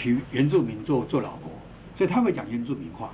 娶原住民做做老婆。所以他会讲原住民话。